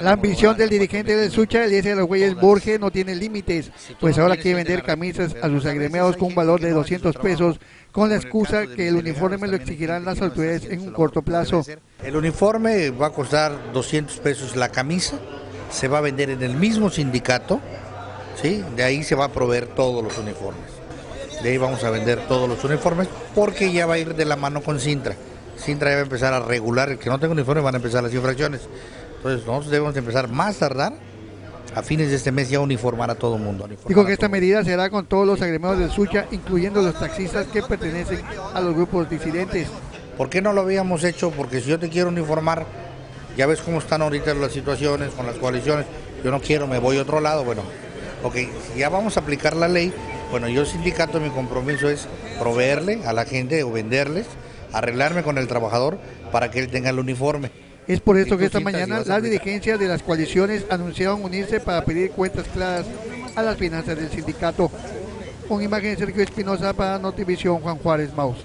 La ambición del dirigente del Sucha, el de los Güeyes Borges, no tiene límites, pues ahora quiere vender camisas a sus agremiados con un valor de 200 pesos, con la excusa que el uniforme lo exigirán las autoridades en un corto plazo. El uniforme va a costar 200 pesos la camisa, se va a vender en el mismo sindicato, ¿sí? de ahí se va a proveer todos los uniformes. De ahí vamos a vender todos los uniformes porque ya va a ir de la mano con Sintra. Sintra a empezar a regular, el que no tenga uniforme van a empezar las infracciones. Entonces nosotros debemos empezar más tardar a fines de este mes ya uniformar a todo el mundo. Dijo que esta medida será con todos los agremiados del Sucha, incluyendo los taxistas que pertenecen a los grupos disidentes. ¿Por qué no lo habíamos hecho? Porque si yo te quiero uniformar, ya ves cómo están ahorita las situaciones con las coaliciones, yo no quiero, me voy a otro lado, bueno, ok, si ya vamos a aplicar la ley, bueno, yo sindicato mi compromiso es proveerle a la gente o venderles, arreglarme con el trabajador para que él tenga el uniforme. Es por esto que esta mañana las dirigencias de las coaliciones anunciaron unirse para pedir cuentas claras a las finanzas del sindicato. Con imagen Sergio Espinosa para Notivisión Juan Juárez Maus.